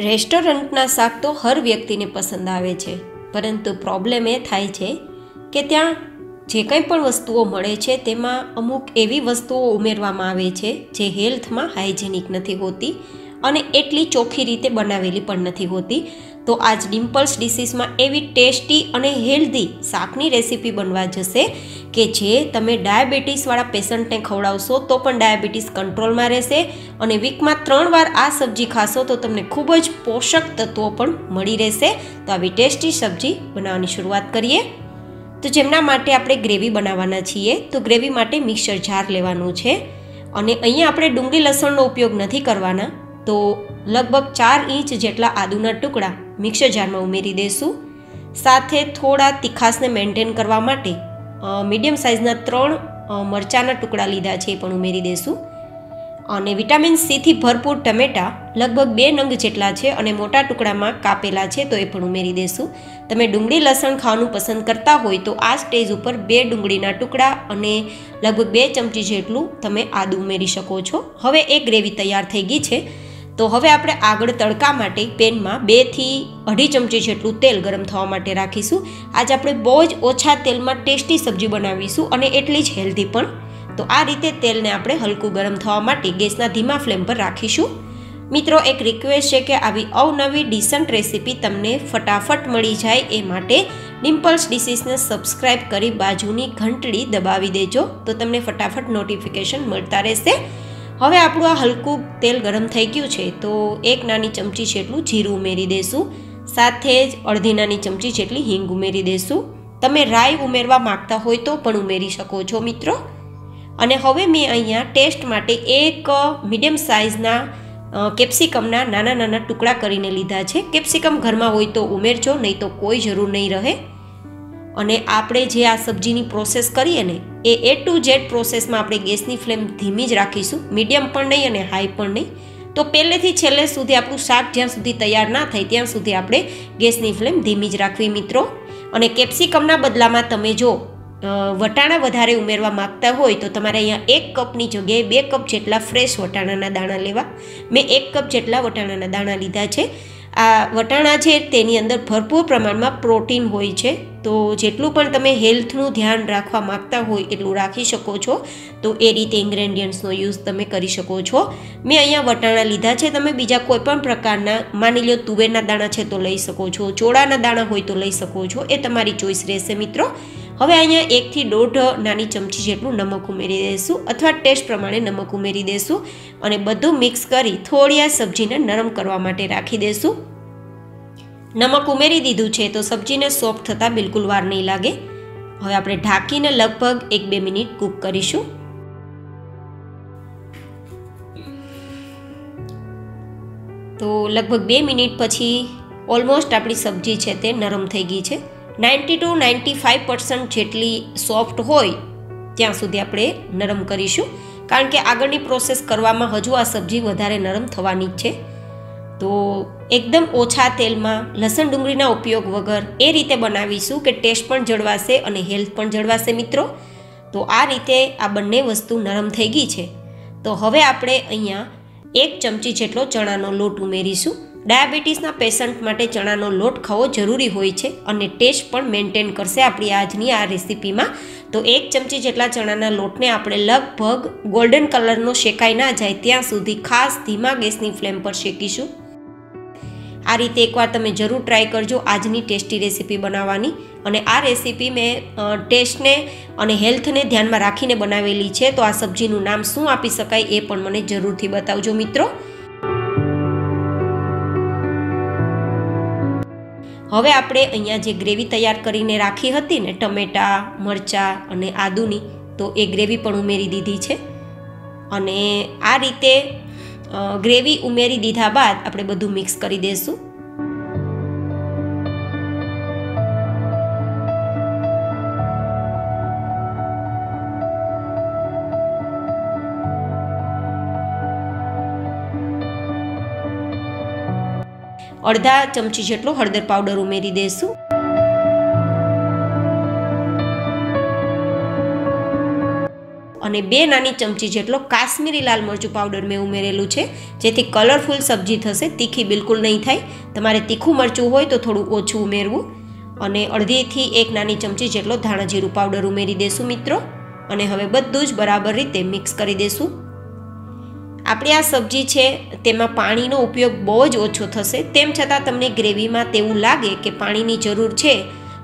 રેસ્ટોરન્ટના શાક તો હર વ્યક્તિને પસંદ આવે છે, પરંતુ પ્રોબ્લેમ એ થાય છે કે ત્યાં જે કંઈ પણ વસ્તુઓ મળે છે તેમાં અમુક એવી વસ્તુઓ ઉમેરવામાં આવે છે જે હેલ્થમાં હાઇજેનિક નથી હોતી અને એટલી ચોખ્ખી રીતે બનાવેલી પણ નથી હોતી. તો આજ ડિમ્પલ્સ ડિસીઝમાં એવી ટેસ્ટી અને હેલ્ધી શાકની રેસીપી બનવા જશે કે જે તમે ડાયાબિટીસવાળા પેશન્ટને ખવડાવશો તો પણ ડાયાબિટીસ કંટ્રોલમાં રહેશે અને વીકમાં ત્રણ વાર આ સબ્જી ખાશો તો તમને ખૂબ જ પોષક તત્વો પણ મળી રહેશે. તો આવી ટેસ્ટી સબ્જી બનાવવાની શરૂઆત કરીએ. તો જેમના માટે આપણે ગ્રેવી બનાવવાના છીએ, તો ગ્રેવી માટે મિક્સર જાર લેવાનું છે. અને અહીંયા આપણે ડુંગળી લસણનો ઉપયોગ નથી કરવાના. તો લગભગ ચાર ઇંચ જેટલા આદુના ટુકડા મિક્સર જારમાં ઉમેરી દઈશું સાથે થોડા તીખાસને મેન્ટેન કરવા માટે મીડિયમ સાઇઝના ત્રણ મરચાના ટુકડા લીધા છે એ પણ ઉમેરી દઈશું અને વિટામિન સીથી ભરપૂર ટમેટાં લગભગ બે નંગ જેટલા છે અને મોટા ટુકડામાં કાપેલા છે તો એ પણ ઉમેરી દઈશું તમે ડુંગળી લસણ ખાવાનું પસંદ કરતા હોય તો આ સ્ટેજ ઉપર બે ડુંગળીના ટુકડા અને લગભગ બે ચમચી જેટલું તમે આદુ ઉમેરી શકો છો. હવે એ ગ્રેવી તૈયાર થઈ ગઈ છે. તો હવે આપણે આગળ તડકા માટે પેનમાં બેથી અઢી ચમચી જેટલું તેલ ગરમ થવા માટે રાખીશું. આજે આપણે બહુ જ ઓછા તેલમાં ટેસ્ટી સબ્જી બનાવીશું અને એટલી જ હેલ્ધી પણ. તો આ રીતે તેલને આપણે હલકું ગરમ થવા માટે ગેસના ધીમા ફ્લેમ પર રાખીશું. મિત્રો, એક રિક્વેસ્ટ છે કે આવી અવનવી ડિસન્ટ રેસીપી તમને ફટાફટ મળી જાય એ માટે ડિમ્પલ્સ ડિસીસને સબસ્ક્રાઇબ કરી બાજુની ઘંટડી દબાવી દેજો. તો તમને ફટાફટ નોટિફિકેશન મળતા રહેશે. હવે આપણું આ હલકું તેલ ગરમ થઈ ગયું છે, તો એક નાની ચમચી જેટલું જીરું ઉમેરી દઈશું સાથે જ અડધી નાની ચમચી જેટલી હિંગ ઉમેરી દઈશું તમે રાઈ ઉમેરવા માગતા હોય તો પણ ઉમેરી શકો છો મિત્રો. અને હવે મેં અહીંયા ટેસ્ટ માટે એક મીડિયમ સાઇઝના કેપ્સિકમના નાના નાના ટુકડા કરીને લીધા છે. કેપ્સિકમ ઘરમાં હોય તો ઉમેરજો, નહીં તો કોઈ જરૂર નહીં રહે. અને આપણે જે આ સબ્જીની પ્રોસેસ કરીએ ને, એ એ ટુ ઝેડ પ્રોસેસમાં આપણે ગેસની ફ્લેમ ધીમી જ રાખીશું, મીડિયમ પણ નહીં અને હાઈ પણ નહીં. તો પહેલેથી છેલ્લે સુધી આપણું શાક જ્યાં સુધી તૈયાર ના થાય, ત્યાં સુધી આપણે ગેસની ફ્લેમ ધીમી જ રાખવી મિત્રો. અને કેપ્સિકમના બદલામાં તમે જો વટાણા વધારે ઉમેરવા માગતા હોય, તો તમારે અહીંયા એક કપની જગ્યાએ બે કપ જેટલા ફ્રેશ વટાણાના દાણા લેવા. મેં એક કપ જેટલા વટાણાના દાણા લીધા છે. આ વટાણા છે, તેની અંદર ભરપૂર પ્રમાણમાં પ્રોટીન હોય છે. તો જેટલું પણ તમે હેલ્થનું ધ્યાન રાખવા માગતા હોય એટલું રાખી શકો છો. તો એ રીતે ઇન્ગ્રેડિયન્ટ્સનો યુઝ તમે કરી શકો છો. મેં અહીંયા વટાણા લીધા છે, તમે બીજા કોઈ પણ પ્રકારના, માની લો તુવેરના દાણા છે તો લઈ શકો છો. ચોળાના દાણા હોય તો લઈ શકો છો. એ તમારી ચોઈસ રહેશે મિત્રો. હવે અહીંયા એકથી દોઢ નાની ચમચી જેટલું નમક ઉમેરી દઈશું અથવા ટેસ્ટ પ્રમાણે નમક ઉમેરી દઈશું અને બધું મિક્સ કરી થોડી આ સબ્જીને નરમ કરવા માટે રાખી દઈશું નમક ઉમેરી દીધું છે તો સબ્જીને સોફ્ટ થતાં બિલકુલ વાર નહીં લાગે. હવે આપણે ઢાંકીને લગભગ એક બે મિનિટ કૂક કરીશું. તો લગભગ બે મિનિટ પછી ઓલમોસ્ટ આપણી સબ્જી છે તે નરમ થઈ ગઈ છે. Ninety two, ninety five percent જેટલી સોફ્ટ હોય, ત્યાં સુધી આપણે નરમ કરીશું. કારણ કે આગળની પ્રોસેસ કરવામાં હજુ આ સબ્જી વધારે નરમ થવાની જ છે. તો એકદમ ઓછા તેલમાં લસણ ડુંગળીના ઉપયોગ વગર એ રીતે બનાવીશું કે ટેસ્ટ પણ જળવાશે અને હેલ્થ પણ જળવાશે મિત્રો. તો આ રીતે આ બંને વસ્તુ નરમ થઈ ગઈ છે. તો હવે આપણે અહીંયા એક ચમચી જેટલો ચણાનો લોટ ઉમેરીશું. ડાયાબિટીસના પેશન્ટ માટે ચણાનો લોટ ખાવો જરૂરી હોય છે અને ટેસ્ટ પણ મેન્ટેન કરશે આપણી આજની આ રેસીપીમાં. તો એક ચમચી જેટલા ચણાના લોટને આપણે લગભગ ગોલ્ડન કલરનો શેકાઈ ના જાય ત્યાં સુધી ખાસ ધીમા ગેસની ફ્લેમ પર શેકીશું. આ રીતે એકવાર તમે જરૂર ટ્રાય કરજો આજની ટેસ્ટી રેસીપી બનાવવાની. અને આ રેસીપી મેં ટેસ્ટને અને હેલ્થને ધ્યાનમાં રાખીને બનાવેલી છે. તો આ સબ્જીનું નામ શું આપી શકાય એ પણ મને જરૂરથી બતાવજો મિત્રો. હવે આપણે અહીંયા જે ગ્રેવી તૈયાર કરીને રાખી હતી ને, ટમેટાં, મરચાં અને આદુની, તો એ ગ્રેવી પણ ઉમેરી દીધી છે. અને આ રીતે ગ્રેવી ઉમેરી દીધા બાદ આપણે બધું મિક્સ કરી દઈશું અડધા ચમચી જેટલો હળદર પાવડર ઉમેરી દઈશું અને બે નાની ચમચી જેટલો કાશ્મીરી લાલ મરચું પાવડર મેં ઉમેરેલું છે, જેથી કલરફુલ સબ્જી થશે, તીખી બિલકુલ નહીં થાય. તમારે તીખું મરચું હોય તો થોડું ઓછું ઉમેરવું. અને અડધીથી એક નાની ચમચી જેટલો ધાણા જીરું પાવડર ઉમેરી દેશું મિત્રો. અને હવે બધું જ બરાબર રીતે મિક્સ કરી દેશું. આપણી આ સબ્જી છે, તેમાં પાણીનો ઉપયોગ બહુ જ ઓછો થશે. તેમ છતાં તમને ગ્રેવીમાં તેવું લાગે કે પાણીની જરૂર છે,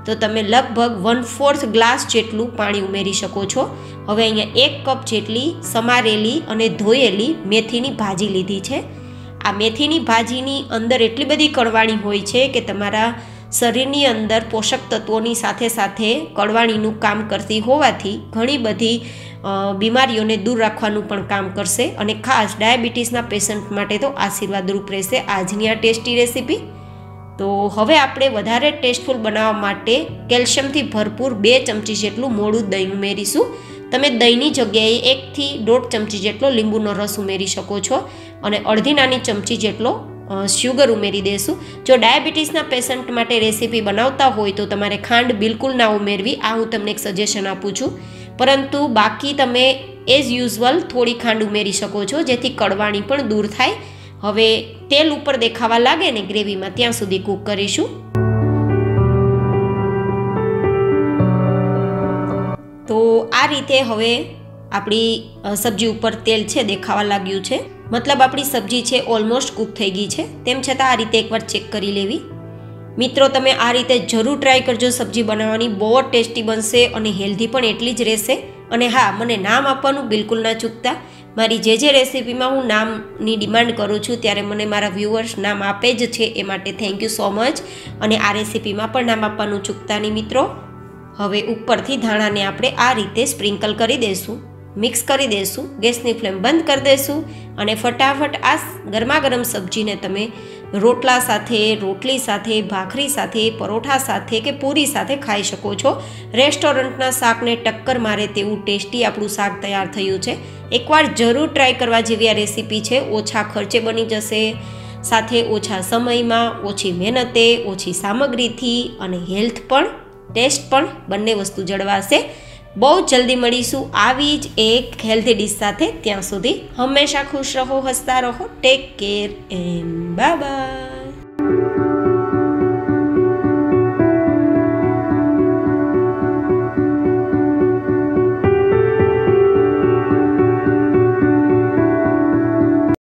તો તમે લગભગ વન ફોર્થ ગ્લાસ જેટલું પાણી ઉમેરી શકો છો. હવે અહીંયા એક કપ જેટલી સમારેલી અને ધોયેલી મેથીની ભાજી લીધી છે. આ મેથીની ભાજીની અંદર એટલી બધી કડવાણી હોય છે કે તમારા શરીરની અંદર પોષક તત્વોની સાથે સાથે કડવાણીનું કામ કરતી હોવાથી ઘણી બધી બીમારીઓને દૂર રાખવાનું પણ કામ કરશે અને ખાસ ડાયાબિટીસના પેશન્ટ માટે તો આશીર્વાદરૂપ રહેશે. આજની આ ટેસ્ટી રેસીપી. તો હવે આપણે વધારે ટેસ્ટફુલ બનાવવા માટે કેલ્શિયમથી ભરપૂર બે ચમચી જેટલું મોડું દહીં ઉમેરીશું. તમે દહીંની જગ્યાએ એકથી દોઢ ચમચી જેટલો લીંબુનો રસ ઉમેરી શકો છો અને અડધી નાની ચમચી જેટલો શુગર ઉમેરી દેશું. જો ડાયાબિટીસના પેશન્ટ માટે રેસીપી બનાવતા હોય તો તમારે ખાંડ બિલકુલ ના ઉમેરવી. આ હું તમને એક સજેશન આપું છું. પરંતુ બાકી તમે એઝ યુઝવલ થોડી ખાંડ ઉમેરી શકો છો, જેથી કડવાણી પણ દૂર થાય. હવે તેલ ઉપર દેખાવા લાગે ને ગ્રેવીમાં, ત્યાં સુધી કૂક કરીશું. તો આ રીતે હવે આપણી સબ્જી ઉપર તેલ છે, દેખાવા લાગ્યું છે. મતલબ આપણી સબ્જી છે ઓલમોસ્ટ કૂક થઈ ગઈ છે. તેમ છતાં આ રીતે એકવાર ચેક કરી લેવી. મિત્રો, તમે આ રીતે જરૂર ટ્રાય કરજો. સબ્જી બનાવવાની બહુ જ ટેસ્ટી બનશે અને હેલ્ધી પણ એટલી જ રહેશે. અને હા, મને નામ આપવાનું બિલકુલ ના ચૂકતા. મારી જે જે રેસીપીમાં હું નામની ડિમાન્ડ કરું છું, ત્યારે મને મારા વ્યૂઅર્સ નામ આપે જ છે એ માટે થેન્ક યુ સો મચ અને આ રેસીપીમાં પણ નામ આપવાનું ચૂકતા નહીં, મિત્રો. હવે ઉપરથી ધાણાને આપણે આ રીતે સ્પ્રિંકલ કરી દઈશું મિક્સ કરી દઈશું. ગેસની ફ્લેમ બંધ કરી દઈશું અને ફટાફટ આ ગરમા ગરમ સબ્જીને તમે રોટલા સાથે, રોટલી સાથે, ભાખરી સાથે, પરોઠા સાથે કે પૂરી સાથે ખાઈ શકો છો. રેસ્ટોરન્ટના શાકને ટક્કર મારે તેવું ટેસ્ટી આપણું શાક તૈયાર થયું છે. એકવાર જરૂર ટ્રાય કરવા જેવી આ રેસીપી છે. ઓછા ખર્ચે બની જશે. સાથે ઓછા સમયમાં, ઓછી મહેનતે, ઓછી સામગ્રીથી અને હેલ્થ પણ, ટેસ્ટ પણ બંને વસ્તુ જળવાશે. બહુ જલ્દી મળીશું આવી જ એક હેલ્ધી ડીશ સાથે ત્યાં સુધી હંમેશા ખુશ રહો, હસતા રહો. Take care and by